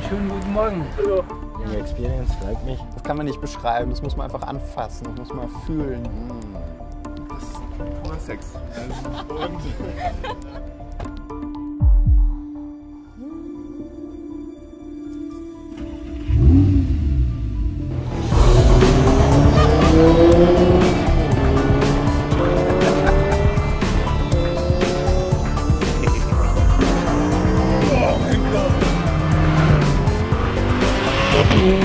Schönen guten Morgen. Hallo. Die Experience freut mich. Das kann man nicht beschreiben, das muss man einfach anfassen, das muss man fühlen. Das ist purer Sex. Meine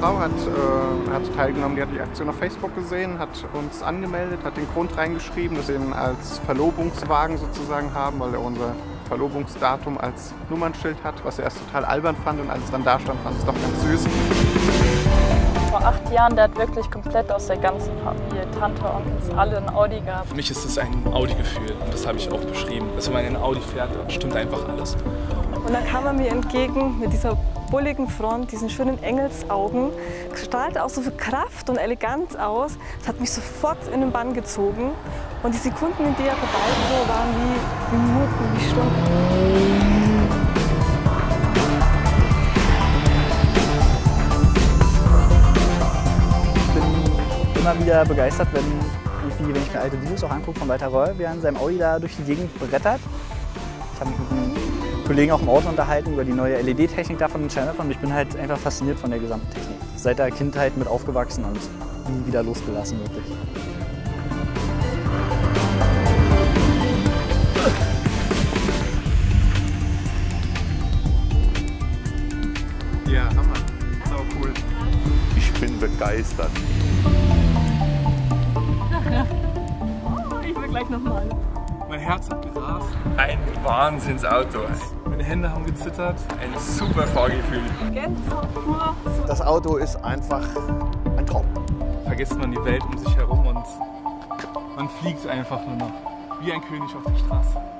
Frau hat, äh, hat teilgenommen, die hat die Aktion auf Facebook gesehen, hat uns angemeldet, hat den Grund reingeschrieben, dass wir ihn als Verlobungswagen sozusagen haben, weil er unser Verlobungsdatum als Nummernschild hat, was er erst total albern fand und als es dann da stand, fand es doch ganz süß. Vor acht Jahren, der hat wirklich komplett aus der ganzen Familie, Tante, Onkels, alle ein Audi gehabt. Für mich ist es ein Audi-Gefühl und das habe ich auch beschrieben. Dass wenn man in ein Audi fährt, stimmt einfach alles. Und dann kam er mir entgegen mit dieser bulligen Front, diesen schönen Engelsaugen, strahlte auch so viel Kraft und Eleganz aus. Das hat mich sofort in den Bann gezogen. Und die Sekunden, in denen er vorbeifuhr, waren wie, wie Minuten, wie Stunden. Ich bin immer wieder begeistert, wenn, irgendwie, wenn ich mir alte Videos auch angucke von Walter Röll, wie er in seinem Audi da durch die Gegend brettert. Ich habe mich mit einem Kollegen auch im Auto unterhalten über die neue LED-Technik da von den Channel und ich bin halt einfach fasziniert von der gesamten Technik. Seit der Kindheit mit aufgewachsen und nie wieder losgelassen wirklich. ja, Hammer. Sau cool. Ich bin begeistert. Ich will gleich nochmal. Mein Herz hat gerast. Ein Wahnsinnsauto. Meine Hände haben gezittert. Ein super Fahrgefühl. Das Auto ist einfach ein Traum. Vergisst man die Welt um sich herum und man fliegt einfach nur noch. Wie ein König auf der Straße.